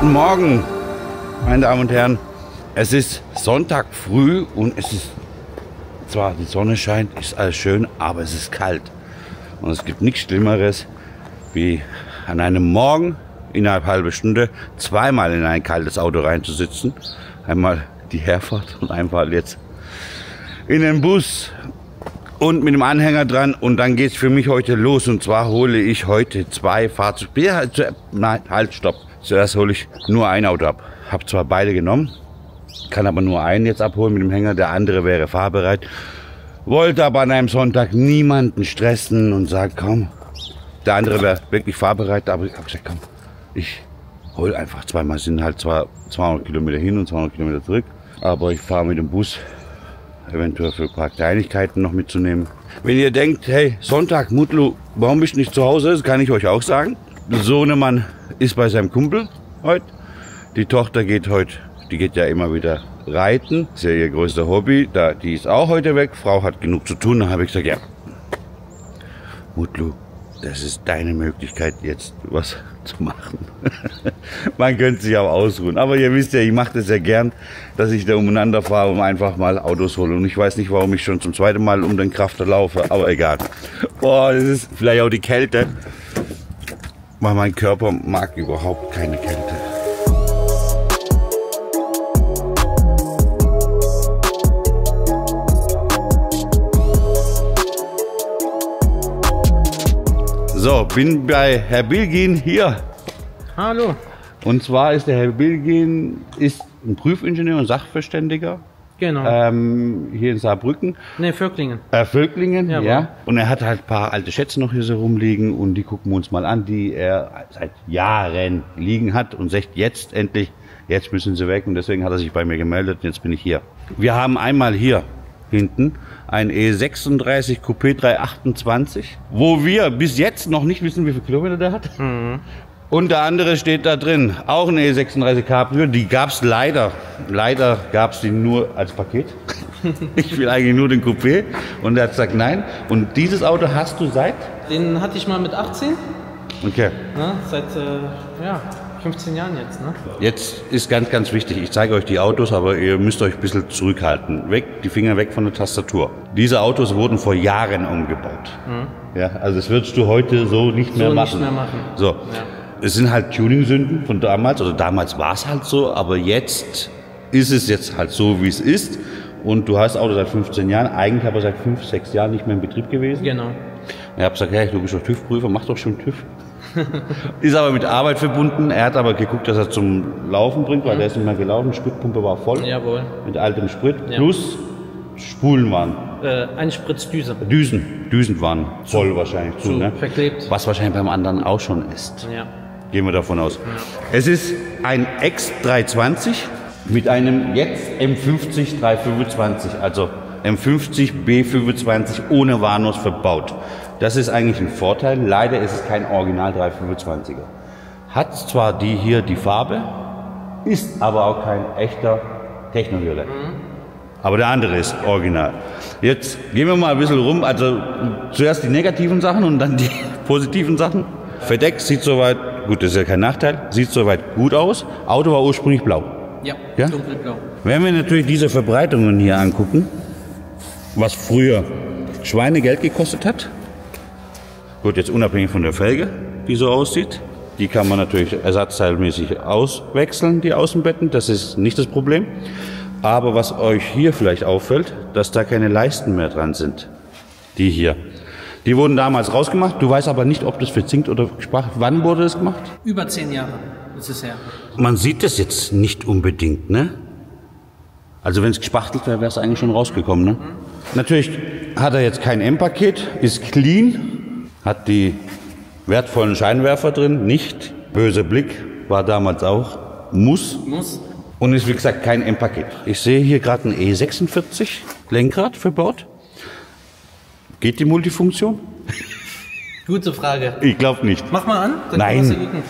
Guten Morgen, meine Damen und Herren. Es ist Sonntag früh und es ist zwar die Sonne scheint, ist alles schön, aber es ist kalt. Und es gibt nichts Schlimmeres, wie an einem Morgen innerhalb halber Stunde zweimal in ein kaltes Auto reinzusitzen. Einmal die Herfahrt und einmal jetzt in den Bus und mit dem Anhänger dran und dann geht's für mich heute los und zwar hole ich heute zwei Fahrzeuge. Zu- Nein, halt, stopp. Zuerst hole ich nur ein Auto ab. Hab zwar beide genommen, kann aber nur einen jetzt abholen mit dem Hänger, der andere wäre fahrbereit. Wollte aber an einem Sonntag niemanden stressen und sagen, komm, der andere wäre wirklich fahrbereit, aber ich habe gesagt, komm, ich hol einfach zweimal, sind halt zwar 200 Kilometer hin und 200 Kilometer zurück, aber ich fahre mit dem Bus, eventuell für ein paar Kleinigkeiten noch mitzunehmen. Wenn ihr denkt, hey, Sonntag, Mutlu, warum bist du nicht zu Hause? Das kann ich euch auch sagen. Sohnemann ist bei seinem Kumpel heute. Die Tochter geht heute, die geht ja immer wieder reiten. Ist ja ihr größter Hobby. Da, die ist auch heute weg. Frau hat genug zu tun. Dann habe ich gesagt, ja, Mutlu, das ist deine Möglichkeit, jetzt was zu machen. Man könnte sich auch ausruhen. Aber ihr wisst ja, ich mache das ja gern, dass ich da umeinander fahre und einfach mal Autos hole. Und ich weiß nicht, warum ich schon zum zweiten Mal um den Krafter laufe, aber egal. Boah, das ist vielleicht auch die Kälte. Weil mein Körper mag überhaupt keine Kälte. So, bin bei Herr Bilgin hier. Hallo. Und zwar ist der Herr Bilgin ist ein Prüfingenieur und Sachverständiger Genau. ähm, hier in Saarbrücken. Ne, Völklingen. Äh, Völklingen, Jawohl. ja. Und er hat halt ein paar alte Schätze noch hier so rumliegen und die gucken wir uns mal an, die er seit Jahren liegen hat und sagt jetzt endlich, jetzt müssen sie weg und deswegen hat er sich bei mir gemeldet und jetzt bin ich hier. Wir haben einmal hier hinten ein E36 Coupé 328, wo wir bis jetzt noch nicht wissen, wie viele Kilometer der hat. Und der andere steht da drin, auch eine E36 Cabrio. Die gab's leider, leider gab's die nur als Paket. Ich will eigentlich nur den Coupé. Und er hat gesagt, nein. Und dieses Auto hast du seit? Den hatte ich mal mit 18, Okay. ne? seit äh, ja, 15 Jahren jetzt. Ne? Jetzt ist ganz, ganz wichtig. Ich zeige euch die Autos, aber ihr müsst euch ein bisschen zurückhalten. Weg, die Finger weg von der Tastatur. Diese Autos wurden vor Jahren umgebaut. Ja, also das würdest du heute so nicht mehr Mhm. So machen. nicht mehr machen. So. Es sind halt Tuning-Sünden von damals, oder damals war es halt so, aber jetzt ist es jetzt halt so, wie es ist. Und du hast Auto seit 15 Jahren, eigentlich aber seit 5, 6 Jahren nicht mehr in Betrieb gewesen. Genau. Ich habe gesagt, hey, du bist doch TÜV-Prüfer, mach doch schon TÜV. ist aber mit Arbeit verbunden. Er hat aber geguckt, dass er zum Laufen bringt, weil der ist nicht mehr gelaufen. Spritpumpe war voll Jawohl. mit altem Sprit. Ja. Plus Spulen waren, Äh, eine Spritzdüse. Düsen, Düsen waren voll wahrscheinlich zu. Zu Ne? verklebt. Was wahrscheinlich beim anderen auch schon ist. Ja. Gehen wir davon aus. Es ist ein X320 mit einem jetzt M50 325, also M50 B25 ohne Warnus verbaut. Das ist eigentlich ein Vorteil. Leider ist es kein Original 325er. Hat zwar die hier die Farbe, ist aber auch kein echter Technoviolett. Aber der andere ist original. Jetzt gehen wir mal ein bisschen rum. Also zuerst die negativen Sachen und dann die positiven Sachen. Verdeck sieht soweit, gut, das ist ja kein Nachteil, sieht soweit gut aus. Auto war ursprünglich blau. Ja, Ja? dunkelblau. Wenn wir natürlich diese Verbreitungen hier angucken, was früher Schweinegeld gekostet hat, gut, jetzt unabhängig von der Felge, die so aussieht, die kann man natürlich ersatzteilmäßig auswechseln, die Außenbetten, das ist nicht das Problem. Aber was euch hier vielleicht auffällt, dass da keine Leisten mehr dran sind. Die hier. Die wurden damals rausgemacht. Du weißt aber nicht, ob das verzinkt oder gespachtelt. Wann wurde das gemacht? Über 10 Jahre ist es her. Man sieht das jetzt nicht unbedingt, ne? Also wenn es gespachtelt wäre, wäre es eigentlich schon rausgekommen, ne? Natürlich hat er jetzt kein M-Paket, ist clean, hat die wertvollen Scheinwerfer drin, nicht. Böser Blick war damals auch, muss. Muss. Und ist wie gesagt kein M-Paket. Ich sehe hier gerade ein E46 Lenkrad verbaut. Geht die Multifunktion? Gute Frage. Ich glaube nicht. Mach mal an. dann Nein.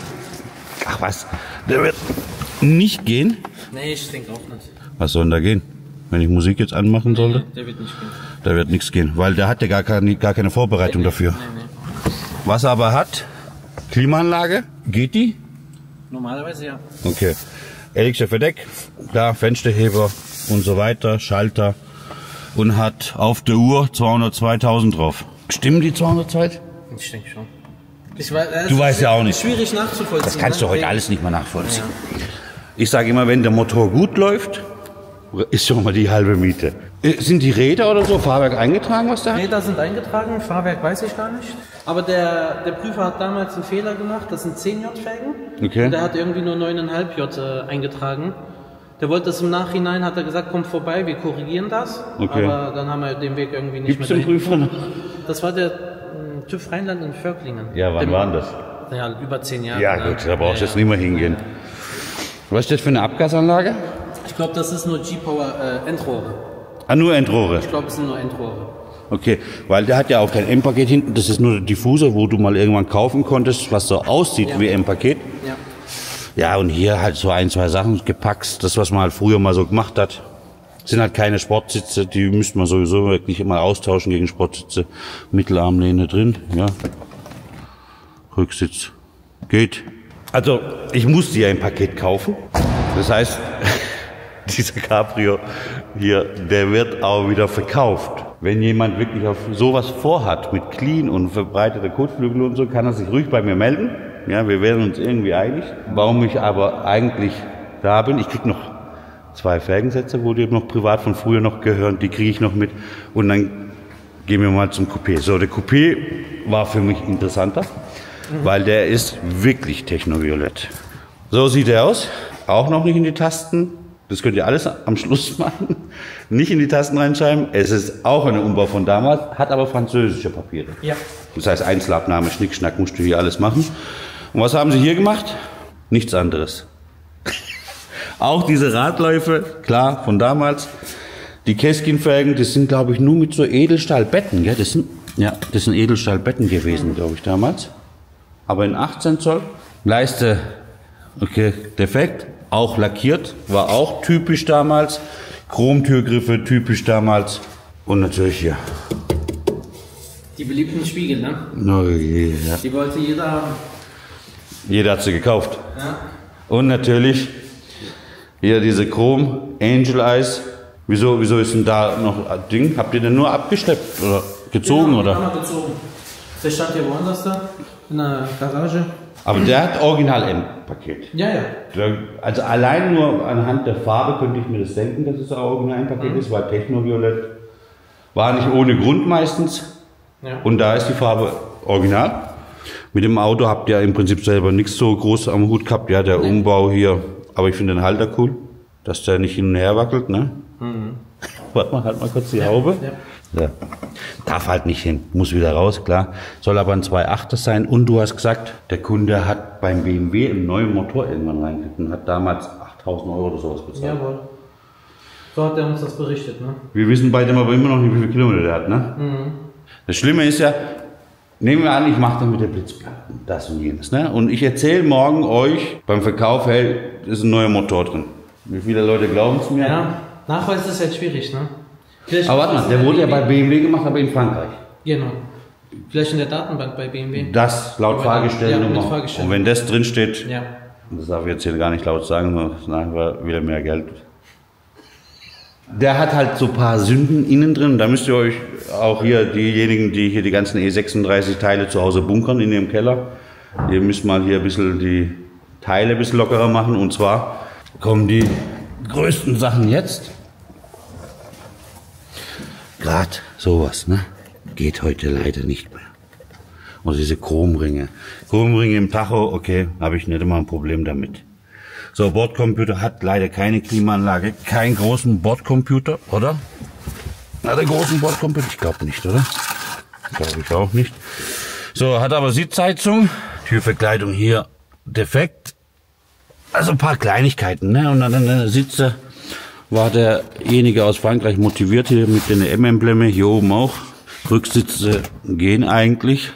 Ach was, der wird nicht gehen. Nee, ich denke auch nicht. Was soll denn da gehen? Wenn ich Musik jetzt anmachen sollte? Der wird nicht gehen. Da wird nichts gehen, weil der hat ja gar keine, gar keine Vorbereitung dafür. Nee, nee. Was er aber hat, Klimaanlage, geht die? Normalerweise ja. Okay. Elektrischer Verdeck, da Fensterheber und so weiter, Schalter und hat auf der Uhr 202.000 drauf. Stimmen die 202? Ich denke schon. Ich weiß, Du ist weißt ja auch nicht. Schwierig nachzuvollziehen. Das kannst du ne? heute Wegen- alles nicht mehr nachvollziehen. Ich sage immer, wenn der Motor gut läuft, ist schon mal die halbe Miete. Äh, Sind die Räder oder so, Fahrwerk eingetragen, was da hat? Räder sind eingetragen, Fahrwerk weiß ich gar nicht. Aber der, der Prüfer hat damals einen Fehler gemacht, das sind 10J-Felgen. Okay. Und der hat irgendwie nur 9,5 J äh, eingetragen. Der wollte das im Nachhinein, hat er gesagt, komm vorbei, wir korrigieren das. Okay. Aber dann haben wir den Weg irgendwie nicht Gibt es den mehr dahin. Prüfer noch? Das war der äh, TÜV Rheinland in Völklingen. Ja, wann war das? Ja, über 10 Jahre. Ja ne? gut, da brauchst du Ja, jetzt nicht mehr hingehen. Was ist das für eine Abgasanlage? Ich glaube, das ist nur G-Power äh, Endrohre. Ah, nur Endrohre. Ich glaube, es sind nur Endrohre. Okay, weil der hat ja auch kein M-Paket hinten. Das ist nur der Diffuser, wo du mal irgendwann kaufen konntest, was so aussieht Ja. wie M-Paket. Ja. Ja, und hier halt so ein, zwei Sachen gepackt. Das, was man halt früher mal so gemacht hat. Sind halt keine Sportsitze, die müsste man sowieso wirklich immer austauschen gegen Sportsitze. Mittelarmlehne drin, ja. Rücksitz. Geht. Also, ich musste ja ein Paket kaufen. Das heißt, dieser Cabrio hier, der wird auch wieder verkauft. Wenn jemand wirklich auf sowas vorhat, mit clean und verbreiteter Kotflügel und so, kann er sich ruhig bei mir melden. Ja, wir werden uns irgendwie einig. Warum ich aber eigentlich da bin, ich krieg noch zwei Felgensätze, wo die noch privat von früher noch gehören, die kriege ich noch mit. Und dann gehen wir mal zum Coupé. So, der Coupé war für mich interessanter, weil der ist wirklich technoviolett. So sieht er aus. Auch noch nicht in die Tasten. Das könnt ihr alles am Schluss machen. Nicht in die Tasten reinschreiben. Es ist auch ein Umbau von damals, hat aber französische Papiere. Ja. Das heißt Einzelabnahme, Schnickschnack musst du hier alles machen. Und was haben sie hier gemacht? Nichts anderes. Auch diese Radläufe, klar, von damals. Die Keskin-Felgen, das sind, glaube ich, nur mit so Edelstahlbetten. Gell? Das sind, ja, das sind Edelstahlbetten gewesen, glaube ich, damals. Aber in 18 Zoll. Leiste, okay, defekt. Auch lackiert, war auch typisch damals. Chromtürgriffe, typisch damals. Und natürlich hier. Die beliebten Spiegel, ne? Oh ja. Die wollte jeder haben. Jeder hat sie gekauft. Ja. Und natürlich hier diese Chrom Angel Eyes. Wieso, wieso ist denn da noch ein Ding? Habt ihr den nur abgeschleppt oder gezogen Genau, oder? Haben wir gezogen. Der stand hier woanders da, in der Garage. Aber der hat Original M-Paket. Ja, ja. Also allein nur anhand der Farbe könnte ich mir das denken, dass es ein Original M-Paket ist, weil Technoviolett war nicht ohne Grund meistens. ja. Und da ist die Farbe original. Mit dem Auto habt ihr im Prinzip selber nichts so groß am Hut gehabt. Ja, der Umbau hier. Aber ich finde den Halter cool, dass der nicht hin und her wackelt, ne? Warte mal, halt mal kurz die Haube. Ja. Ja. Darf halt nicht hin, muss wieder raus, klar. Soll aber ein 2.8er sein. Und du hast gesagt, der Kunde hat beim BMW einen neuen Motor irgendwann reingekriegt und hat damals 8.000 Euro oder sowas bezahlt. Jawohl. So hat er uns das berichtet, ne? Wir wissen bei dem aber immer noch nicht, wie viele Kilometer der hat, ne? Das Schlimme ist ja, nehmen wir an, ich mache dann mit der Blitzplatte das und jenes, ne? Und ich erzähle morgen euch beim Verkauf, hey, ist ein neuer Motor drin. Wie viele Leute glauben es mir? Ja. Nachweis ist halt schwierig, ne? Vielleicht Aber warte mal, der wurde ja bei BMW gemacht, aber in Frankreich. Genau. Vielleicht in der Datenbank bei BMW. Das laut Fahrgestellnummer. ja. Und wenn das drin steht, Ja. das darf ich jetzt hier gar nicht laut sagen, sonst nachher wieder mehr Geld. Der hat halt so ein paar Sünden innen drin. Da müsst ihr euch auch hier, diejenigen, die hier die ganzen E36 Teile zu Hause bunkern in ihrem Keller, ihr müsst mal hier ein bisschen die Teile ein bisschen lockerer machen. Und zwar kommen die größten Sachen jetzt. Gerade sowas, ne? Geht heute leider nicht mehr. Und diese Chromringe. Chromringe im Tacho, okay, habe ich nicht immer ein Problem damit. So, Bordcomputer hat leider keine Klimaanlage, keinen großen Bordcomputer, oder? Hat er großen Bordcomputer? Ich glaube nicht, oder? Glaube ich auch nicht. So, hat aber Sitzheizung, Türverkleidung hier defekt. Also ein paar Kleinigkeiten, ne? Und dann an der Sitze war derjenige aus Frankreich motiviert hier mit den M-Embleme, hier oben auch. Rücksitze gehen eigentlich.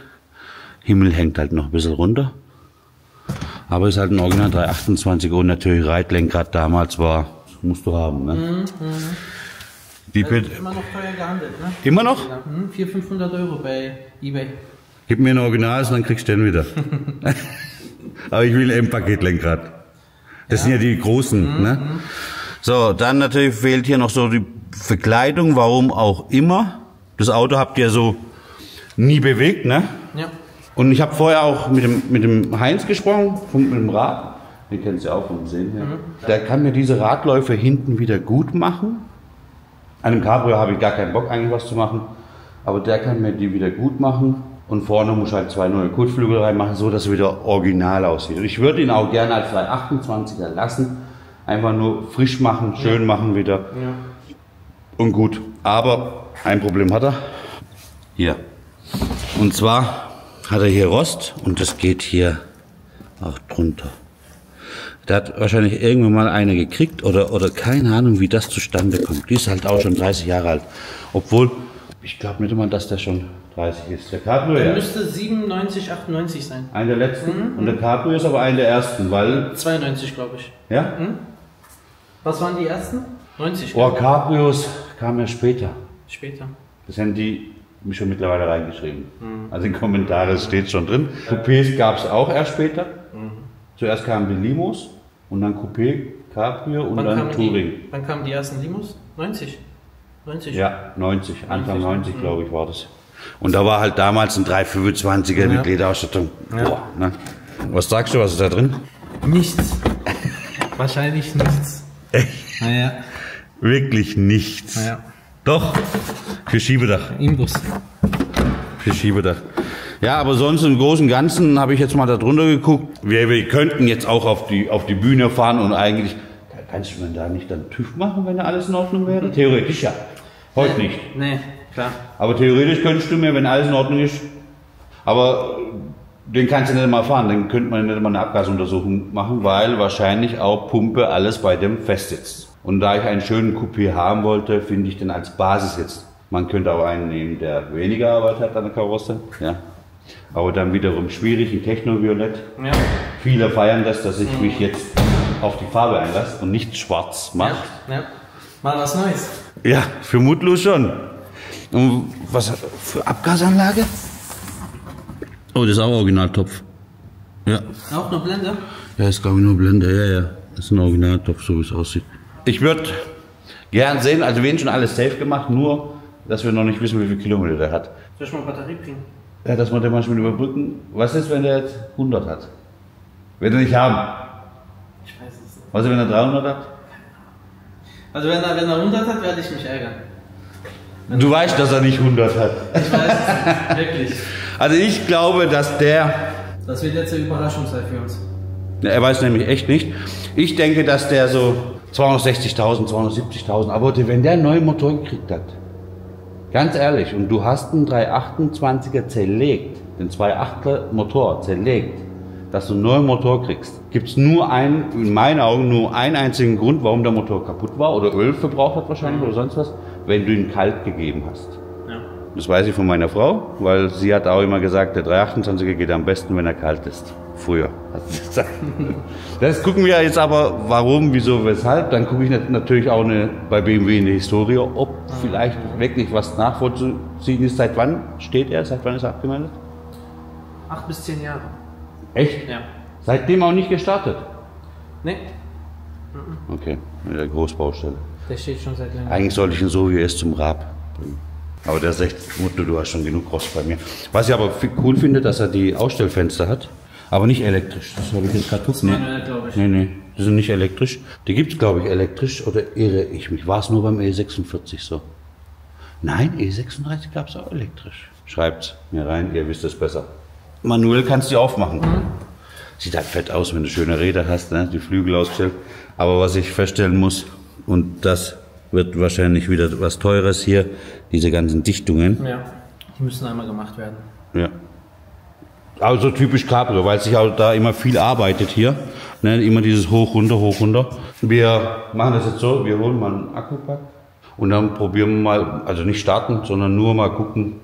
Himmel hängt halt noch ein bisschen runter. Aber ist halt ein Original 328 und natürlich Reitlenkrad damals war, musst du haben, ne? Die Pet Immer noch teuer gehandelt, ne? immer noch? Ja, hm, 400, 500 Euro bei Ebay. Gib mir ein Original, dann kriegst du den wieder. Aber ich will ein M-Paketlenkrad. Das sind ja die großen, ne? So, dann natürlich fehlt hier noch so die Verkleidung, warum auch immer. Das Auto habt ihr so nie bewegt, ne? Ja. Und ich habe vorher auch mit dem, mit dem Heinz gesprochen, vom, mit dem Rad. Den kennst du ja auch vom Sehen her. Der kann mir diese Radläufe hinten wieder gut machen. An dem Cabrio habe ich gar keinen Bock eigentlich was zu machen. Aber der kann mir die wieder gut machen. Und vorne muss ich halt zwei neue Kotflügel reinmachen, so dass er wieder original aussieht. Und ich würde ihn auch gerne als 328er lassen. Einfach nur frisch machen, schön machen wieder. Ja. Und gut. Aber ein Problem hat er. Hier. Und zwar hat er hier Rost und das geht hier auch drunter. Der hat wahrscheinlich irgendwann mal eine gekriegt oder, oder keine Ahnung, wie das zustande kommt. Die ist halt auch schon 30 Jahre alt. Obwohl, ich glaube nicht immer, dass der schon 30 ist. Der Cabrio, Der ja. müsste 97, 98 sein. Einer der letzten. Und der Cabrio ist aber einer der ersten, weil, 92, glaube ich. ja? Was waren die ersten? 90. Oh, Cabrios kamen ja später. Später. Das haben die mich schon mittlerweile reingeschrieben. Also in Kommentare steht schon drin. Coupés gab es auch erst später. Zuerst kamen die Limos und dann Coupé, Cabrio und Wann dann Touring. die, wann kamen die ersten Limos? 90. 90. Ja, 90, Anfang 90, 90 glaube ich war das. Und da war halt damals ein 325er mit Lederausstattung. Boah, ne? Was sagst du, was ist da drin? Nichts. Wahrscheinlich nichts. Naja, Wirklich nichts. naja. Doch, für Schiebedach. Imbus. Für Schiebedach. Ja, aber sonst im Großen und Ganzen habe ich jetzt mal da drunter geguckt. Wir, wir könnten jetzt auch auf die, auf die Bühne fahren und eigentlich, kannst du denn da nicht dann TÜV machen, wenn da alles in Ordnung wäre? Theoretisch ja. Heute nicht. Nee, klar. Aber theoretisch könntest du mir, wenn alles in Ordnung ist, aber den kannst du nicht mal fahren, dann könnte man nicht mal eine Abgasuntersuchung machen, weil wahrscheinlich auch Pumpe alles bei dem festsitzt. Und da ich einen schönen Coupé haben wollte, finde ich den als Basis jetzt. Man könnte auch einen nehmen, der weniger Arbeit hat an der Karosse, ja. Aber dann wiederum schwierig in Technoviolett. Ja. Viele feiern das, dass ich mich jetzt auf die Farbe einlasse und nicht schwarz mache. ja. Mal was Neues. Ja, für mutlos schon. Und was für Abgasanlage? Oh, das ist auch Originaltopf. Ja. Auch nur Blende? Ja, ist glaube ich nur Blende. Ja, ja. Das ist ein Originaltopf, so wie es aussieht. Ich würde gern sehen, also wir haben schon alles safe gemacht, nur, dass wir noch nicht wissen, wie viele Kilometer der hat. Soll ich mal Batterie bringen? Ja, dass wir den manchmal überbrücken. Was ist, wenn der jetzt 100 hat? Wird er nicht haben. Ich weiß es nicht. Was ist, wenn er 300 hat? Also wenn er, wenn er 100 hat, werde ich mich ärgern. Du weißt, dass er nicht 100 hat. Ich weiß es nicht. Wirklich. Also ich glaube, dass der Das wird jetzt eine Überraschung sein für uns. Er weiß nämlich echt nicht. Ich denke, dass der so 260.000, 270.000, aber wenn der einen neuen Motor gekriegt hat, ganz ehrlich, und du hast einen 328er zerlegt, den 2.8er Motor zerlegt, dass du einen neuen Motor kriegst, gibt es nur einen, in meinen Augen nur einen einzigen Grund, warum der Motor kaputt war oder Öl verbraucht hat wahrscheinlich oder sonst was, wenn du ihn kalt gegeben hast. Ja. Das weiß ich von meiner Frau, weil sie hat auch immer gesagt, der 328er geht am besten, wenn er kalt ist. Früher. Das gucken wir jetzt aber, warum, wieso, weshalb. Dann gucke ich nat- natürlich auch eine, bei BMW in die Historie, ob vielleicht wirklich was nachvollziehen ist. Seit wann steht er? Seit wann ist er abgemeldet? Acht bis zehn Jahre. Echt? Ja. Seitdem auch nicht gestartet? Nee, Okay, mit der Großbaustelle. der steht schon seit langem. Eigentlich sollte ich ihn so wie er ist zum Rab bringen. Aber der sagt, Mutter, du hast schon genug Rost bei mir. Was ich aber cool finde, dass er die Ausstellfenster hat, aber nicht elektrisch. Das habe ich jetzt gerade gucken. glaub ich. Nee, nee, die sind nicht elektrisch. Die gibt es, glaube ich, elektrisch oder irre ich mich. War es nur beim E46 so? Nein, E36 gab es auch elektrisch. Schreibt mir rein, ihr wisst es besser. Manuell kannst du die aufmachen. Sieht halt fett aus, wenn du schöne Räder hast, ne? die Flügel ausgestellt. Aber was ich feststellen muss, und das wird wahrscheinlich wieder was Teures hier, diese ganzen Dichtungen. Ja, die müssen einmal gemacht werden. Ja. Also typisch Cabrio, weil sich auch da immer viel arbeitet hier. Ne? Immer dieses hoch, runter, hoch, runter. Wir machen das jetzt so, wir holen mal einen Akkupack und dann probieren wir mal, also nicht starten, sondern nur mal gucken,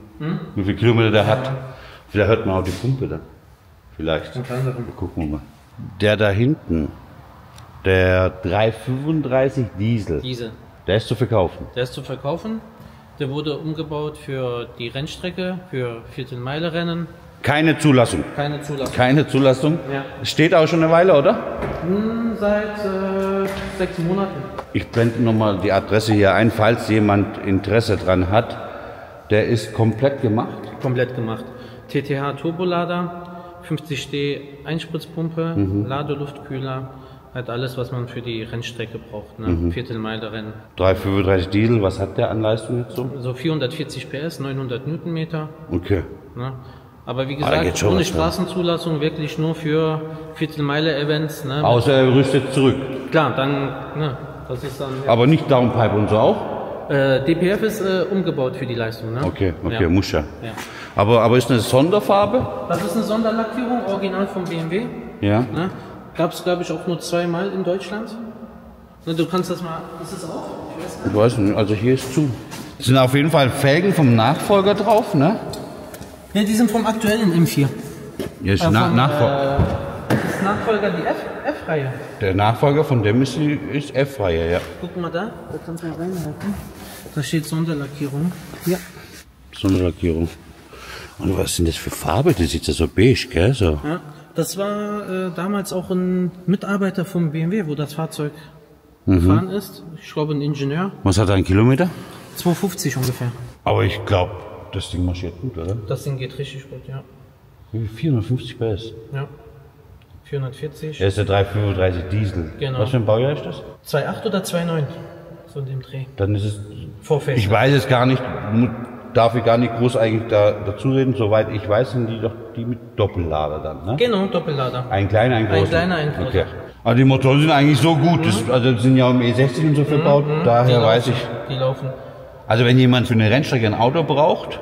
wie viele Kilometer der hat. Vielleicht hört man auch die Pumpe dann. Vielleicht. Gucken wir mal. Der da hinten, der 335 Diesel, Diese. der ist zu verkaufen. Der ist zu verkaufen. Der wurde umgebaut für die Rennstrecke, für Viertelmeile-Rennen Keine Zulassung. Keine Zulassung. Keine Zulassung. Ja. Steht auch schon eine Weile, oder? Hm, Seit äh, sechs Monaten. Ich blende nochmal die Adresse hier ein, falls jemand Interesse dran hat. Der ist komplett gemacht. Komplett gemacht. TTH Turbolader, 50D Einspritzpumpe, Ladeluftkühler, halt alles, was man für die Rennstrecke braucht. Ne? Viertelmeile-Rennen. 335 Diesel, was hat der an Leistung jetzt so? So 440 PS, 900 Newtonmeter. Okay. Ne? Aber wie Ah, gesagt, ohne ne? Straßenzulassung, wirklich nur für Viertelmeile-Events. Ne? Außer er rüstet zurück. Klar, dann, ne, das ist dann. Aber nicht Downpipe und so auch? Äh, DPF ist äh, umgebaut für die Leistung. Ne? Okay, okay, Ja. muss ja. Ja. Aber, aber ist eine Sonderfarbe? Das ist eine Sonderlackierung, original vom BMW. Ja. Ne? Gab es, glaube ich, auch nur zweimal in Deutschland. Ne, du kannst das mal. Ist es auch? Ich weiß nicht. Ich weiß nicht, also hier ist zu. Es sind auf jeden Fall Felgen vom Nachfolger drauf, ne? Ja, die sind vom aktuellen M4. Hier ist Äh, Na Nachfolger. Äh, ist Nachfolger die F- F-Reihe. Der Nachfolger von dem ist, die- ist F-Reihe, ja. Guck mal da, da kannst du mal reinhalten. Da steht Sonderlackierung. Ja. Sonderlackierung. Und was sind das für Farbe? Das sieht ja so beige, gell? So. ja. Das war äh, damals auch ein Mitarbeiter vom BMW, wo das Fahrzeug gefahren ist. Ich glaube ein Ingenieur. Was hat er einen Kilometer? 250 ungefähr. Aber ich glaube, das Ding marschiert gut, oder? Das Ding geht richtig gut, ja. Wie viel? 450 PS. Ja. 440. Er ist der 335 Diesel. Genau. Was für ein Baujahr ist das? 2,8 oder 2,9? So in dem Dreh. Dann ist es. Vorfeld. Ich weiß es gar nicht, darf ich gar nicht groß eigentlich da, dazu reden. Soweit ich weiß, sind die doch die mit Doppellader dann, ne? Genau, Doppellader. Ein kleiner, ein großer. kleiner, ein großer. Okay. Aber die Motoren sind eigentlich so gut. Das, also die sind ja im E60 und so verbaut. Mhm. Die Daher weiß ich. Die laufen. Also wenn jemand für eine Rennstrecke ein Auto braucht,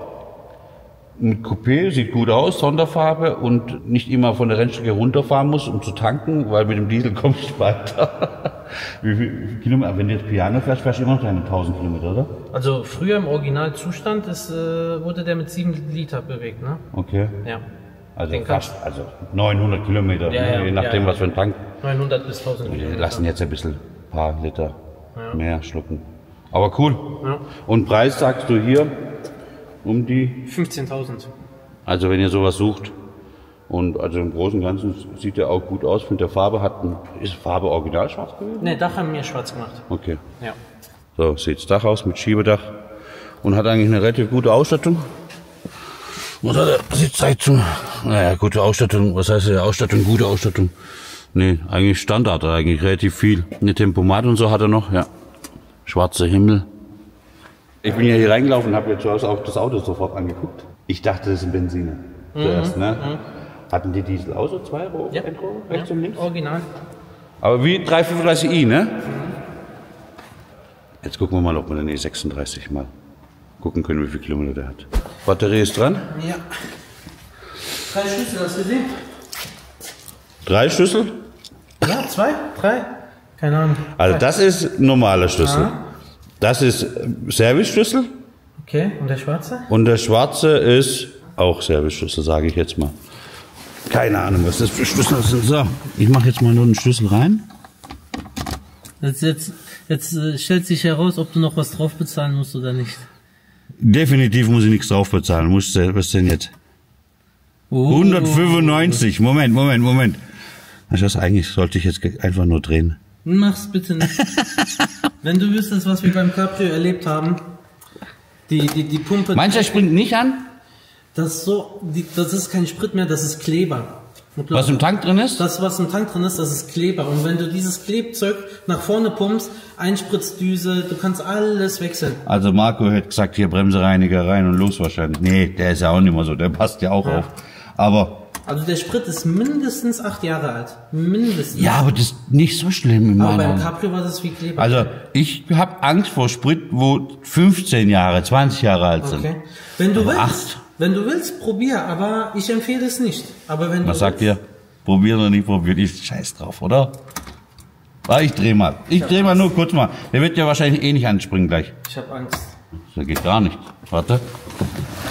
ein Coupé sieht gut aus, Sonderfarbe und nicht immer von der Rennstrecke runterfahren muss, um zu tanken, weil mit dem Diesel kommst du weiter. wie, viel, Kilometer? Wenn du jetzt Piano fährst, fährst du immer noch deine 1000 Kilometer, oder? Also früher im Originalzustand ist, äh, wurde der mit 7 Liter bewegt, ne? Okay. Ja. Also Den fast, also 900 Kilometer, Ja, ne? ja, je nachdem, ja, was für ein Tank. 900 bis 1000 Wir Kilometer. lassen jetzt ein bisschen, paar Liter mehr schlucken. Aber cool. Ja. Und Preis sagst du hier um die 15.000. Also wenn ihr sowas sucht und also im Großen und Ganzen sieht er auch gut aus mit der Farbe. Hat ein, ist Farbe original schwarz gewesen? Ne, Dach haben wir schwarz gemacht. Okay. Ja. So sieht's Dach aus mit Schiebedach und hat eigentlich eine relativ gute Ausstattung. Was hat er? Sitzheizung. Naja, gute Ausstattung. Was heißt ja Ausstattung? Gute Ausstattung. Nee, eigentlich Standard, eigentlich relativ viel. Eine Tempomat und so hat er noch, ja. Schwarzer Himmel. Ich bin ja hier reingelaufen und habe jetzt zuerst auch das Auto sofort angeguckt. Ich dachte, das ist ein Benziner. Zuerst, ne? Hatten die Diesel auch so zwei Rohr, Ja. Endrohr, rechts und links? Original. Aber wie 335i, ne? Jetzt gucken wir mal, ob wir den E36 mal gucken können, wie viel Kilometer der hat. Batterie ist dran. Ja. Drei Schlüssel, hast du gesehen? Drei Schlüssel. Ja, zwei, drei. Keine Ahnung. Also das ist normaler Schlüssel. Ja. Das ist äh, Service-Schlüssel Okay, und der schwarze? und der schwarze ist auch Service-Schlüssel, sage ich jetzt mal. Keine Ahnung, was das für Schlüssel sind. So, ich mache jetzt mal nur einen Schlüssel rein. Jetzt, jetzt, jetzt äh, stellt sich heraus, ob du noch was drauf bezahlen musst oder nicht. Definitiv muss ich nichts drauf bezahlen. Muss, der- was denn jetzt? Oh. 195. Moment, Moment, Moment. Also das eigentlich sollte ich jetzt einfach nur drehen. Mach's bitte nicht. Wenn du wüsstest, was wir beim Cabrio erlebt haben, die, die, die Pumpe, Mancher springt nicht an, das ist so, die, das ist kein Sprit mehr, das ist Kleber. Was im Tank drin ist. Das, was im Tank drin ist, das ist Kleber. Und wenn du dieses Klebzeug nach vorne pumpst, Einspritzdüse, du kannst alles wechseln. Also Marco hätte gesagt, hier Bremsereiniger rein und los wahrscheinlich. Nee, der ist ja auch nicht mehr so, der passt ja auch Ja. auf. Aber, Also der Sprit ist mindestens acht Jahre alt. Mindestens. ja, aber das ist nicht so schlimm in Aber meiner beim Meinung. Cabrio war das wie Kleber. Also, ich habe Angst vor Sprit, wo 15 Jahre, 20 Jahre alt sind. okay. Wenn du Aber willst, acht. wenn du willst, probier, aber ich empfehle es nicht. Aber wenn Was du sagt willst, ihr? Probieren oder nicht probieren? Ich scheiß drauf, oder? Ah, ich dreh mal. Ich dreh mal nur kurz mal. Der wird ja wahrscheinlich eh nicht anspringen gleich. Ich habe Angst. Das geht gar nicht. Warte.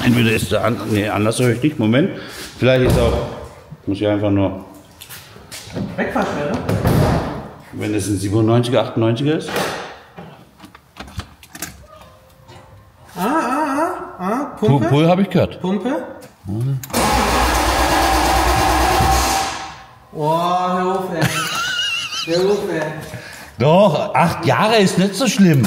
Entweder ist der an, nee, anders höre ich nicht. Moment. Vielleicht ist auch. Muss ich einfach nur. Wegwaschen. Wenn es ein 97er, 98er ist. Ah, ah, ah, ah. Pumpe. Pull, habe ich gehört. Pumpe. Boah, Oh, hör auf, ey. hör auf, ey. Doch, acht Jahre ist nicht so schlimm.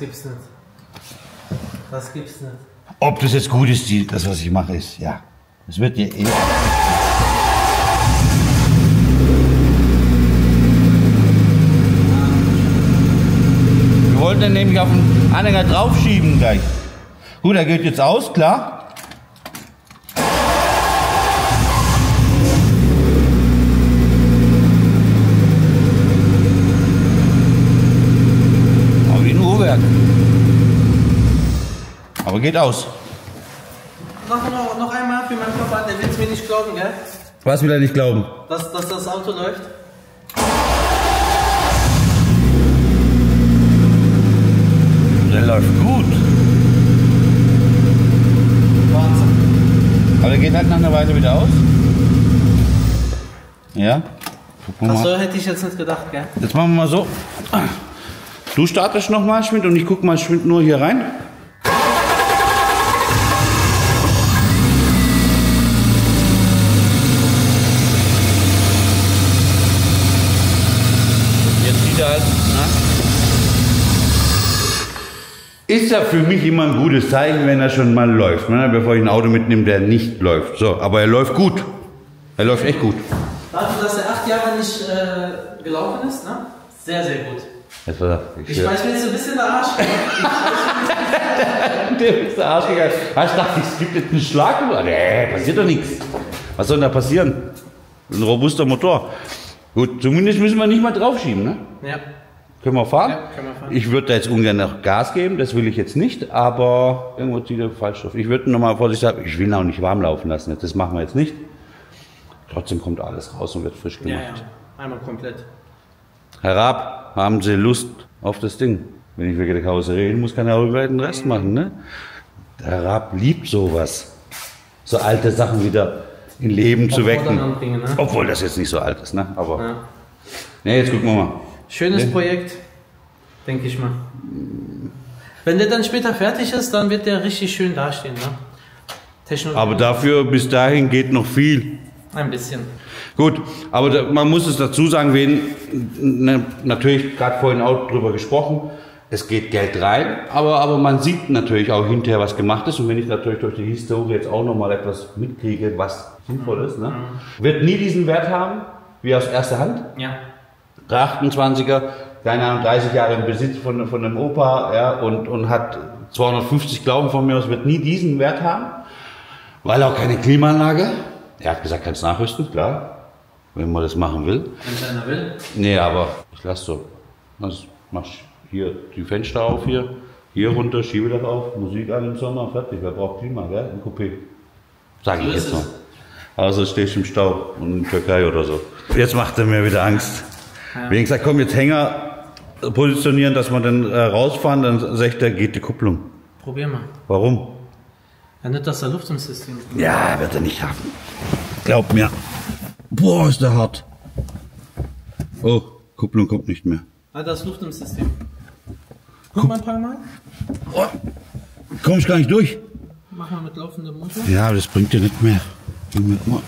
Gibt's nicht. Das gibt's nicht. Ob das jetzt gut ist, die, das, was ich mache, ist, ja. Es wird dir eh. Wir wollten den nämlich auf den Anhänger draufschieben gleich. Gut, er geht jetzt aus, klar. Aber wie ein Uhrwerk. Aber geht aus. Noch, noch, noch einmal für meinen Papa, der will es mir nicht glauben, gell? Was will er nicht glauben? Dass, dass das Auto läuft. Der läuft gut. Wahnsinn. Aber der geht halt nach einer Weile wieder aus. Ja. Mal. so hätte ich jetzt nicht gedacht, gell? Jetzt machen wir mal so. Du startest nochmal, Schmidt, und ich guck mal Schmidt nur hier rein. Jetzt sieht er halt, na? Ist ja für mich immer ein gutes Zeichen, wenn er schon mal läuft, ne? bevor ich ein Auto mitnehme, der nicht läuft. So, aber er läuft gut. Er läuft echt gut. Dafür, dass er acht Jahre nicht äh, gelaufen ist, ne? Sehr, sehr gut. Jetzt war ich, Ich weiß mir jetzt so ein bisschen der Arsch. Der ist der Arsch gegangen. Ich dachte, es gibt jetzt einen Schlag. Nee, passiert doch nichts. Was soll denn da passieren? Ein robuster Motor. Gut, zumindest müssen wir nicht mal draufschieben, ne? ja. Können wir fahren? Ja, können wir fahren. Ich würde da jetzt ungern noch Gas geben, das will ich jetzt nicht, aber irgendwo zieht er falsch drauf. Ich würde nochmal vorsichtshalber, ich will ihn auch nicht warm laufen lassen, das machen wir jetzt nicht. Trotzdem kommt alles raus und wird frisch Ja, gemacht. ja. Einmal komplett. Herr Raab, haben Sie Lust auf das Ding? Wenn ich wegen der Karosserie reden muss, kann er auch über den Rest machen, ne? Der Herr Raab liebt sowas. So alte Sachen wieder in Leben zu Auf wecken. Vordermann bringen, ne? Obwohl das jetzt nicht so alt ist, ne? Aber, Ja. ne, jetzt gucken wir mal. Schönes Ne? Projekt, denke ich mal. Wenn der dann später fertig ist, dann wird der richtig schön dastehen. Ne? Technologie. Aber dafür, bis dahin geht noch viel. Ein bisschen. Gut, aber da, man muss es dazu sagen, wen, ne, natürlich gerade vorhin auch drüber gesprochen, es geht Geld rein, aber, aber man sieht natürlich auch hinterher, was gemacht ist. Und wenn ich natürlich durch die Historie jetzt auch nochmal etwas mitkriege, was sinnvoll ist, ne, wird nie diesen Wert haben, wie aus erster Hand. Ja. Der 28er, keine Ahnung, 30 Jahre im Besitz von, von einem Opa ja, und, und hat 250 Glauben von mir aus, wird nie diesen Wert haben, weil auch keine Klimaanlage. Er hat gesagt, kannst nachrüsten, klar, wenn man das machen will. Wenn einer will. Nee, aber ich lass so. Also mach hier die Fenster auf hier, hier runter, schiebe das auf, Musik an im Sommer, fertig. Wer braucht Klima, gell? Ein Coupé. Sag ich jetzt mal. es. Also stehst du im Stau und in der Türkei oder so. Jetzt macht er mir wieder Angst. Wegen gesagt, komm, jetzt Hänger positionieren, dass wir dann äh, rausfahren, dann sagt er, geht die Kupplung. Probier mal. Warum? Ja, nicht, dass da Luft im System ist. Ja, wird er nicht haben. Glaub mir. Boah, ist der hart. Oh, Kupplung kommt nicht mehr. Ah, da ist Luft im System. Guck mal ein paar Mal. Oh, komm ich gar nicht durch. Mach mal mit laufendem Motor. Ja, das bringt dir nicht mehr. Mal-.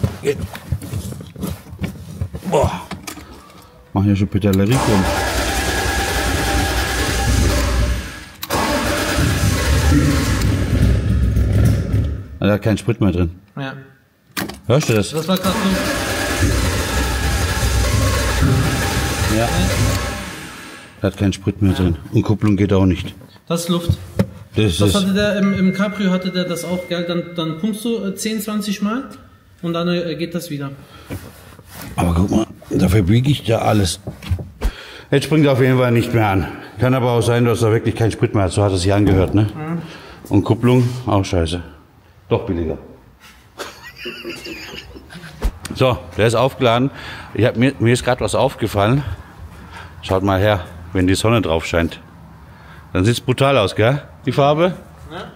Boah. Mach ja schon Pedaillerie rum. Da hat kein Sprit mehr drin. Ja. Hörst du das? Das war gerade Luft. Ja. Da hat kein Sprit mehr drin. Und Kupplung geht auch nicht. Das ist Luft. Das Das ist, hatte der im, im Cabrio hatte der das auch, gell? Dann, dann pumpst du äh, 10, 20 Mal und dann äh, geht das wieder. aber guck mal, dafür biege ich ja alles. Jetzt springt er auf jeden Fall nicht mehr an. Kann aber auch sein, dass er wirklich keinen Sprit mehr hat. So hat es sich angehört, ne? Und Kupplung, auch scheiße. Doch billiger. So, der ist aufgeladen. Ich hab, mir, mir ist gerade was aufgefallen. Schaut mal her, wenn die Sonne drauf scheint. Dann sieht's brutal aus, gell? Die Farbe. Ja?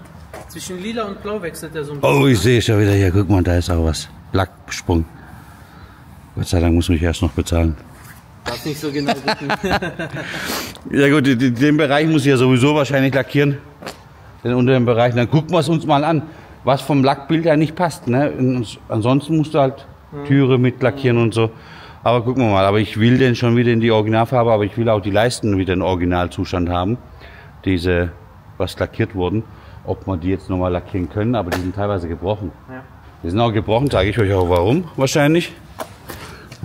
Zwischen lila und blau wechselt der so ein bisschen. Oh, ich sehe schon wieder hier. Guck mal, da ist auch was. Lacksprung. Gott sei Dank muss mich erst noch bezahlen. Darf nicht so genau. Ja gut, den, Bereich muss ich ja sowieso wahrscheinlich lackieren. Den unteren Bereich. Dann gucken wir es uns mal an. was vom Lackbild ja nicht passt. Ne? Ansonsten musst du halt Türe mit lackieren und so. Aber gucken wir mal. Aber ich will den schon wieder in die Originalfarbe, aber ich will auch die Leisten wieder in Originalzustand haben. Diese, was lackiert wurden. Ob wir die jetzt nochmal lackieren können, aber die sind teilweise gebrochen. Ja. Die sind auch gebrochen, zeige ich euch auch warum. Wahrscheinlich.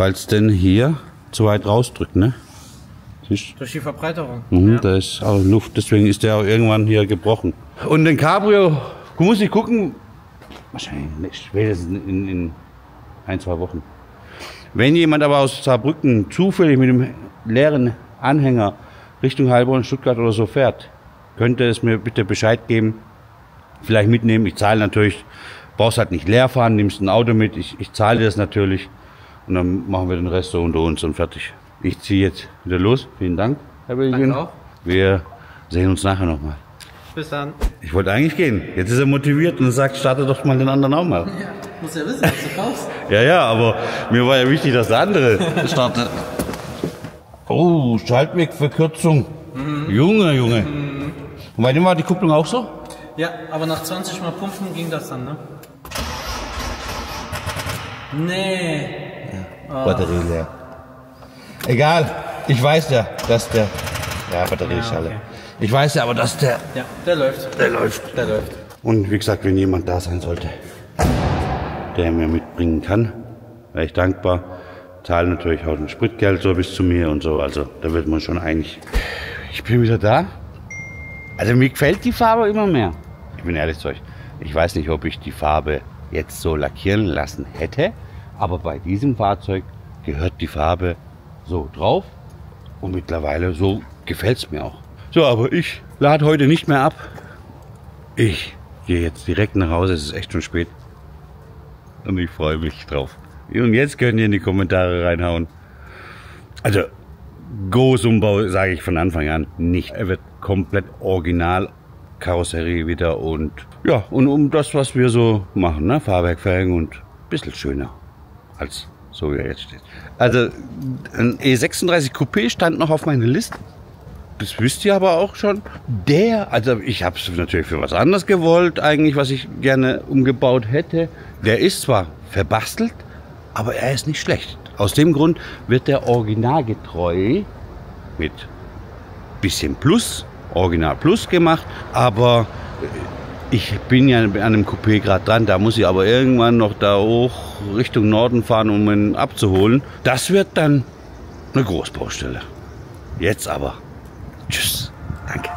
Weil es denn hier zu weit rausdrückt, ne? Siehst Durch die Verbreiterung. Mhm, Ja. Da ist auch Luft, deswegen ist der auch irgendwann hier gebrochen. Und den Cabrio, du musst nicht gucken, wahrscheinlich spätestens in, in ein, zwei Wochen. Wenn jemand aber aus Saarbrücken zufällig mit dem leeren Anhänger Richtung Heilbronn, Stuttgart oder so fährt, könnte es mir bitte Bescheid geben, vielleicht mitnehmen. Ich zahle natürlich, brauchst halt nicht leer fahren, nimmst ein Auto mit, ich, ich zahle das natürlich und dann machen wir den Rest so unter uns und fertig. Ich ziehe jetzt wieder los. Vielen Dank, Herr Belgien. Danke auch. Wir sehen uns nachher nochmal. Bis dann. Ich wollte eigentlich gehen. Jetzt ist er motiviert und sagt, starte doch mal den anderen auch mal. Ja, muss ja wissen, was du kaufst. Ja, ja, aber mir war ja wichtig, dass der andere startet. Oh, Schaltwegverkürzung. Junge, Junge. Und bei dem war die Kupplung auch so? Ja, aber nach 20 Mal pumpen ging das dann, ne? Nee. Batterie leer. Egal, ich weiß ja, dass der. Ja, Batterie Ja, ist alle. Ich weiß ja aber, dass der. Ja, der läuft. Der läuft. Der läuft. Und wie gesagt, wenn jemand da sein sollte, der mir mitbringen kann, wäre ich dankbar. Zahle natürlich auch ein Spritgeld so bis zu mir und so. Also da wird man schon einig. Ich bin wieder da. Also mir gefällt die Farbe immer mehr. Ich bin ehrlich zu euch. Ich weiß nicht, ob ich die Farbe jetzt so lackieren lassen hätte. Aber bei diesem Fahrzeug gehört die Farbe so drauf. Und mittlerweile so gefällt es mir auch. So, aber ich lade heute nicht mehr ab. Ich gehe jetzt direkt nach Hause, es ist echt schon spät. Und ich freue mich drauf. Und jetzt könnt ihr in die Kommentare reinhauen. Also, Großumbau sage ich von Anfang an nicht. Er wird komplett original Karosserie wieder und ja, und um das, was wir so machen, ne? Fahrwerk, Felgen und ein bisschen schöner als so wie er jetzt steht. Also, ein E36 Coupé stand noch auf meiner Liste. Das wisst ihr aber auch schon. Der, also ich habe es natürlich für was anderes gewollt, eigentlich, was ich gerne umgebaut hätte. Der ist zwar verbastelt, aber er ist nicht schlecht. Aus dem Grund wird der originalgetreu mit bisschen Plus, Original Plus gemacht, aber ich bin ja an einem Coupé gerade dran, da muss ich aber irgendwann noch da hoch Richtung Norden fahren, um ihn abzuholen. Das wird dann eine Großbaustelle. Jetzt aber. Tschüss. Danke.